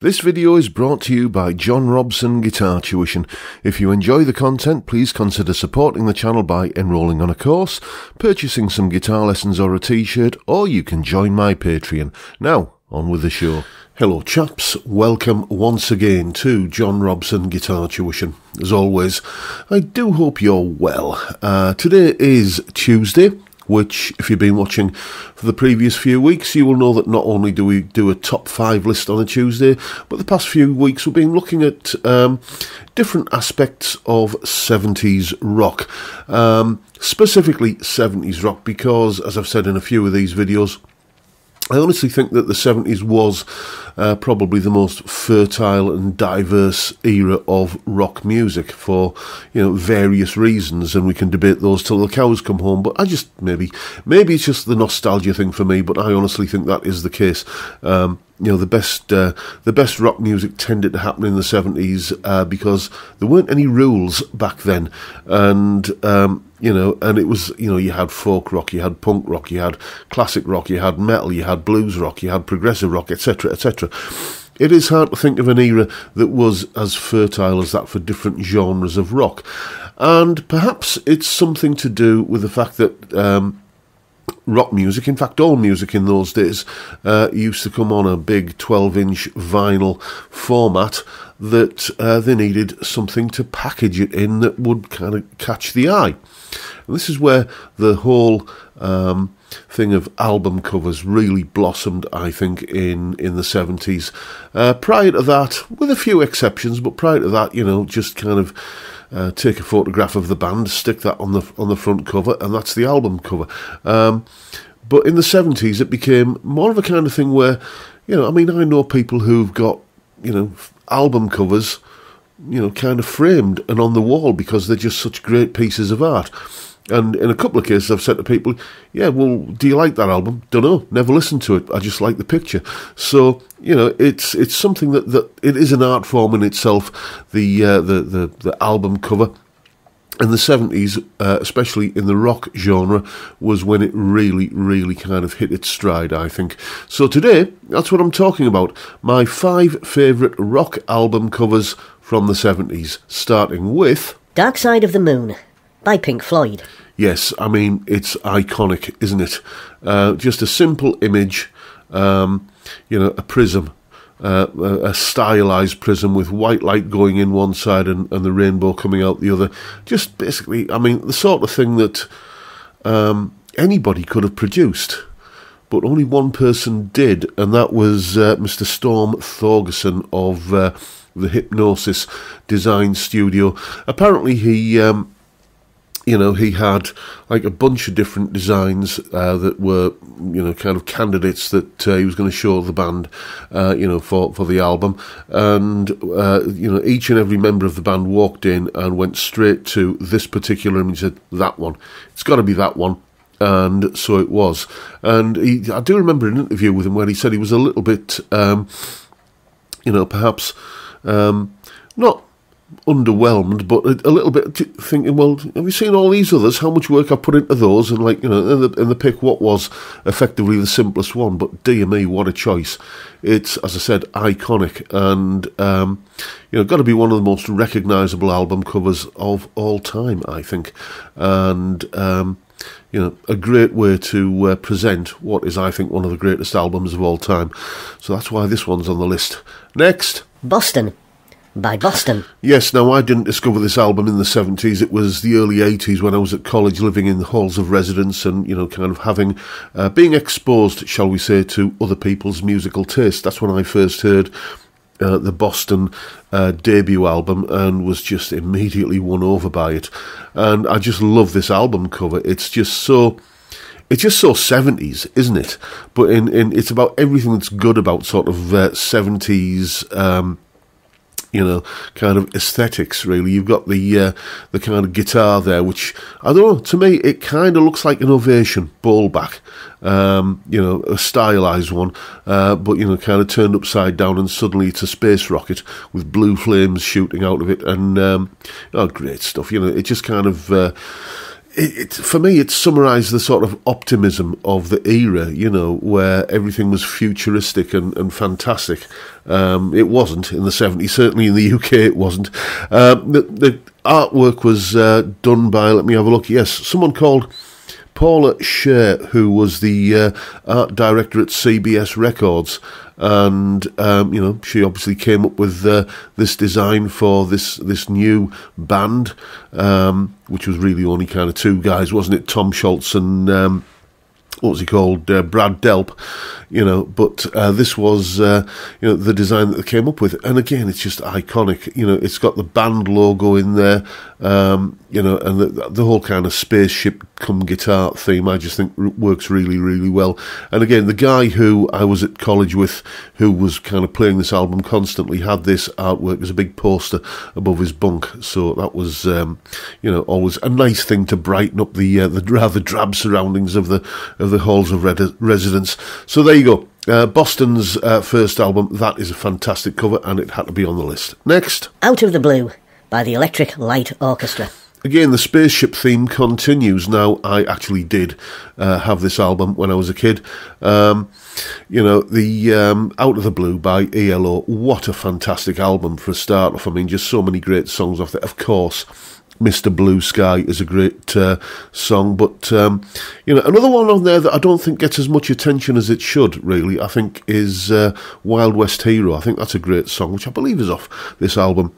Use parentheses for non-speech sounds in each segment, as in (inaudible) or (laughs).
This video is brought to you by John Robson Guitar Tuition. If you enjoy the content, please consider supporting the channel by enrolling on a course, purchasing some guitar lessons or a t-shirt, or you can join my Patreon. Now, on with the show. Hello chaps, welcome once again to John Robson Guitar Tuition. As always, I do hope you're well. Uh, today is Tuesday, which, if you've been watching for the previous few weeks, you will know that not only do we do a top five list on a Tuesday, but the past few weeks we've been looking at um, different aspects of 70s rock. Um, specifically 70s rock, because, as I've said in a few of these videos, I honestly think that the 70s was uh, probably the most fertile and diverse era of rock music for you know various reasons, and we can debate those till the cows come home. But I just maybe maybe it's just the nostalgia thing for me, but I honestly think that is the case. Um, you know the best uh, the best rock music tended to happen in the 70s uh, because there weren't any rules back then and um, you know and it was you know you had folk rock you had punk rock you had classic rock you had metal you had blues rock you had progressive rock etc etc it is hard to think of an era that was as fertile as that for different genres of rock. And perhaps it's something to do with the fact that um, rock music, in fact, all music in those days, uh, used to come on a big 12 inch vinyl format that uh, they needed something to package it in that would kind of catch the eye. And this is where the whole um, thing of album covers really blossomed, I think, in, in the 70s. Uh, prior to that, with a few exceptions, but prior to that, you know, just kind of uh, take a photograph of the band, stick that on the on the front cover, and that's the album cover. Um, but in the seventies, it became more of a kind of thing where, you know, I mean, I know people who've got, you know, album covers, you know, kind of framed and on the wall because they're just such great pieces of art. And in a couple of cases, I've said to people, "Yeah, well, do you like that album? Don't know. Never listened to it. I just like the picture." So you know, it's it's something that, that it is an art form in itself. The uh, the, the the album cover. In the seventies, uh, especially in the rock genre, was when it really, really kind of hit its stride. I think. So today, that's what I'm talking about. My five favourite rock album covers from the seventies, starting with Dark Side of the Moon by Pink Floyd. Yes, I mean, it's iconic, isn't it? Uh, just a simple image, um, you know, a prism, uh, a, stylized prism with white light going in one side and, and, the rainbow coming out the other. Just basically, I mean, the sort of thing that um, anybody could have produced. But only one person did, and that was uh, Mr. Storm Thorgerson of uh, the Hipgnosis Design Studio. Apparently, he um, you know, he had like a bunch of different designs uh, that were, you know, kind of candidates that uh, he was going to show the band, uh, you know, for, for the album. And, uh, you know, each and every member of the band walked in and went straight to this particular image and said, that one. It's got to be that one. And so it was. And he, I do remember an interview with him where he said he was a little bit, um, you know, perhaps um, not underwhelmed, but a, little bit thinking, well, have you seen all these others? How much work I put into those? And like, you know, and the, and the pick what was effectively the simplest one. But dear me, what a choice! It's as I said, iconic, and um, you know, got to be one of the most recognisable album covers of all time, I think, and. Um, you know, a great way to uh, present what is, I think, one of the greatest albums of all time. So that's why this one's on the list. Next, Boston by Boston. Yes, now I didn't discover this album in the 70s. It was the early 80s when I was at college living in the halls of residence and, you know, kind of having, uh, being exposed, shall we say, to other people's musical taste. That's when I first heard uh, the Boston uh, debut album and was just immediately won over by it. And I just love this album cover. It's just so. It's just so 70s, isn't it? But in, in it's about everything that's good about sort of uh, 70s um, you know, kind of aesthetics. Really, you've got the uh, the kind of guitar there, which I don't know. To me, it kind of looks like an ovation bowl back, um, you know, a stylized one, uh, but you know, kind of turned upside down, and suddenly it's a space rocket with blue flames shooting out of it, and um, oh, great stuff. You know, it just kind of. Uh, it, for me, it summarised the sort of optimism of the era, you know, where everything was futuristic and, and fantastic. Um, it wasn't in the 70s, certainly in the UK it wasn't. Um, the, the, artwork was uh, done by, let me have a look, yes, someone called Paula Scher, who was the uh, art director at CBS Records and um, you know she obviously came up with uh, this design for this this new band, um, which was really only kind of two guys, wasn't it? Tom Scholz and um, what was he called? Uh, Brad Delp, you know. But uh, this was, uh, you know, the design that they came up with, and again, it's just iconic. You know, it's got the band logo in there, um, you know, and the, the, whole kind of spaceship come guitar theme, I just think works really, really well. And again, the guy who I was at college with, who was kind of playing this album constantly, had this artwork as a big poster above his bunk. So that was, um, you know, always a nice thing to brighten up the uh, the (laughs) rather drab surroundings of the of the halls of residence. So there you go. Uh, Boston's uh, first album, that is a fantastic cover, and it had to be on the list. Next. Out of the Blue by the Electric Light Orchestra. Again, the spaceship theme continues. Now, I actually did uh, have this album when I was a kid. Um, you know, the um, Out of the Blue by ELO, what a fantastic album for a start off. I mean, just so many great songs off there. Of course, Mr. Blue Sky is a great uh, song, but um, you know another one on there that I don't think gets as much attention as it should. Really, I think is uh, Wild West Hero. I think that's a great song, which I believe is off this album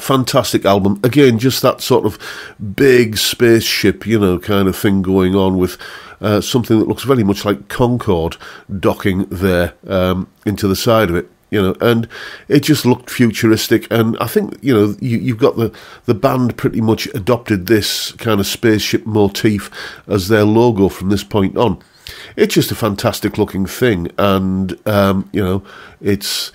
fantastic album. Again, just that sort of big spaceship, you know, kind of thing going on with uh, something that looks very much like Concorde docking there um, into the side of it. You know, and it just looked futuristic, and I think you know you, you've got the the band pretty much adopted this kind of spaceship motif as their logo from this point on. It's just a fantastic looking thing, and um, you know, it's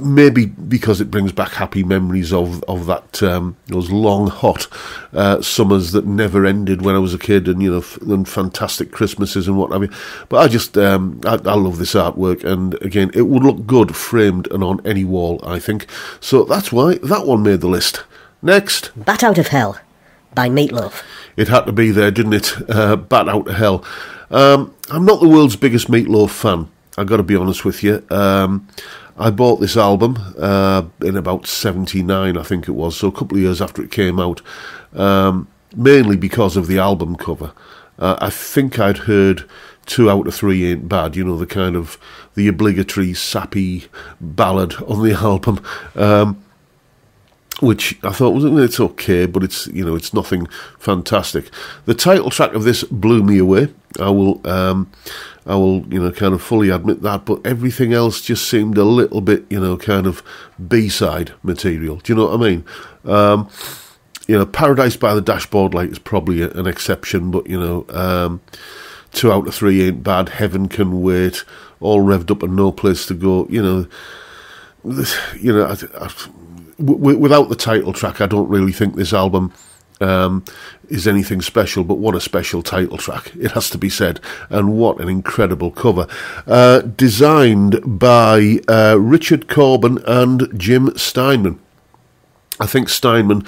maybe because it brings back happy memories of of that um, those long hot uh, summers that never ended when I was a kid, and you know, f- and fantastic Christmases and what have you. But I just um, I, I, love this artwork, and again, it would look good framed and on any wall. I think so. That's why that one made the list. Next, Bat Out of Hell by Meatloaf. It had to be there, didn't it? Uh, Bat Out of Hell. Um, I'm not the world's biggest Meatloaf fan. I've got to be honest with you. Um, I bought this album uh, in about 79, I think it was, so a couple of years after it came out, um, mainly because of the album cover. Uh, I think I'd heard two out of three ain't bad, you know, the kind of the obligatory sappy ballad on the (laughs) album. Um, which I thought was it's okay, but it's you know it's nothing fantastic. The title track of this blew me away. I will um, I will, you know, kind of fully admit that. But everything else just seemed a little bit, you know, kind of B-side material. Do you know what I mean? Um, you know, Paradise by the Dashboard Light is probably an exception, but you know, um, two out of three ain't bad. Heaven can wait. All revved up and no place to go. You know, you know, I, I, w- without the title track, I don't really think this album um, is anything special, but what a special title track, (laughs) it has to be said. And what an incredible cover. Uh, designed by uh, Richard Corben and Jim Steinman. I think Steinman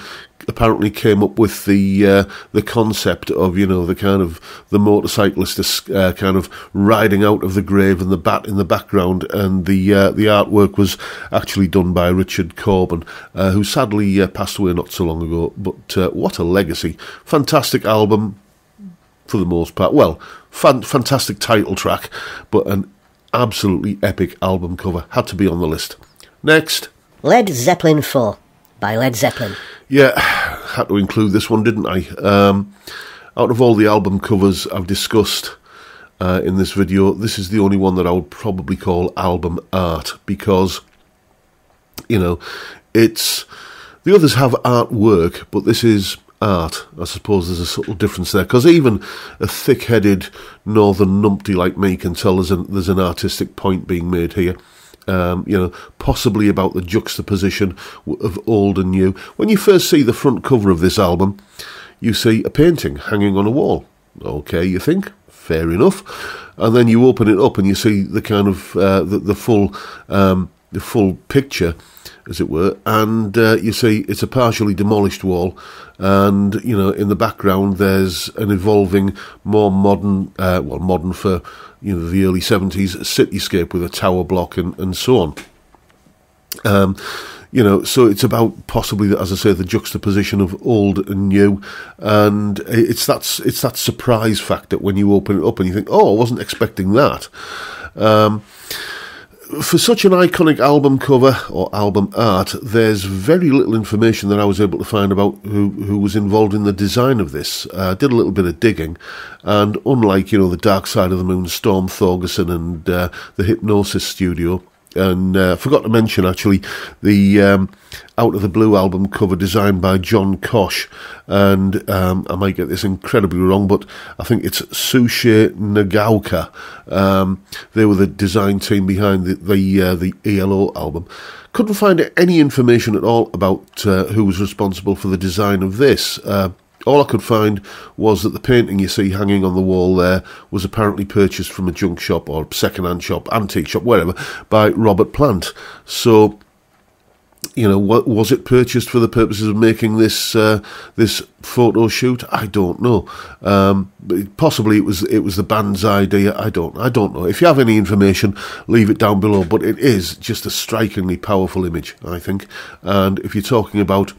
apparently came up with the uh, the concept of you know the kind of the motorcyclist uh, kind of riding out of the grave and the bat in the background, and the uh, the artwork was actually done by Richard Corben, uh, who sadly uh, passed away not so long ago. But uh, what a legacy! Fantastic album for the most part. Well, fan- fantastic title track, but an absolutely epic album cover had to be on the list. Next, Led Zeppelin 4 by Led Zeppelin. Yeah, had to include this one, didn't I? Um, out of all the album covers I've discussed uh, in this video, this is the only one that I would probably call album art because, you know, it's. The others have artwork, but this is art. I suppose there's a subtle difference there because even a thick-headed northern numpty like me can tell there's an, there's an artistic point being made here um, you know, possibly about the juxtaposition of old and new. When you first see the front cover of this album, you see a painting hanging on a wall. Okay, you think? Fair enough. And then you open it up and you see the kind of uh, the, the, full um, the full picture, as it were, and uh, you see it's a partially demolished wall, and you know in the background there's an evolving, more modern, uh, well modern for you know the early seventies cityscape with a tower block and and so on. Um, you know, so it's about possibly, as I say, the juxtaposition of old and new, and it's that it's that surprise factor when you open it up and you think, oh, I wasn't expecting that. Um, for such an iconic album cover or album art, there's very little information that I was able to find about who, who was involved in the design of this. Uh, I did a little bit of digging, and unlike you know the Dark Side of the Moon, Storm Thorgerson, and uh, the Hipgnosis Studio, and uh, forgot to mention actually the um, Out of the Blue album cover designed by John Kosh, and um, I might get this incredibly wrong, but I think it's Sushi Nagaoka. Um, they were the design team behind the the, uh, the ELO album. Couldn't find any information at all about uh, who was responsible for the design of this. Uh, all I could find was that the painting you see hanging on the wall there was apparently purchased from a junk shop or second-hand shop, antique shop, wherever, by Robert Plant. So, you know, what, was it purchased for the purposes of making this uh, this photo shoot? I don't know. Um, possibly it was it was the band's idea. I don't I don't know. If you have any information, leave it down below. But it is just a strikingly powerful image, I think. And if you're talking about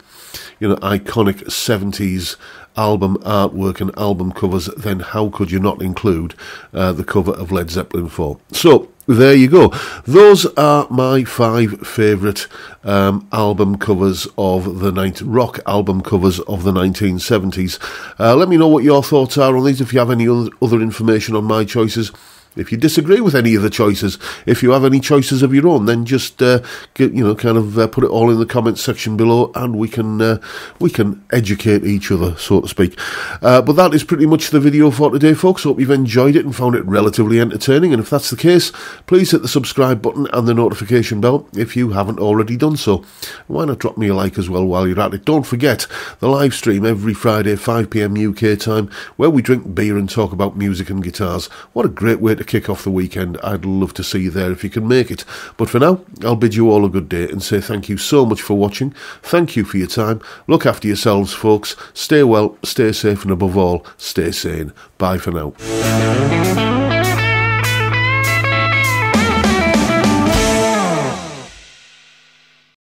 you know, iconic 70s album artwork and album covers, then how could you not include uh, the cover of Led Zeppelin 4? So, there you go. Those are my five favourite um, album covers of the night, rock album covers of the 1970s. Uh, let me know what your thoughts are on these. If you have any other information on my choices, if you disagree with any of the choices, if you have any choices of your own, then just uh, get, you know kind of uh, put it all in the comments section below, and we can uh, we can educate each other, so to speak. Uh, but that is pretty much the video for today, folks. Hope you've enjoyed it and found it relatively entertaining. And if that's the case, please hit the subscribe button and the notification bell if you haven't already done so. Why not drop me a like as well while you're at it? Don't forget the live stream every Friday, 5 p.m. UK time, where we drink beer and talk about music and guitars. What a great way to to kick off the weekend. I'd love to see you there if you can make it. But for now, I'll bid you all a good day and say thank you so much for watching. Thank you for your time. Look after yourselves, folks. Stay well, stay safe, and above all, stay sane. Bye for now.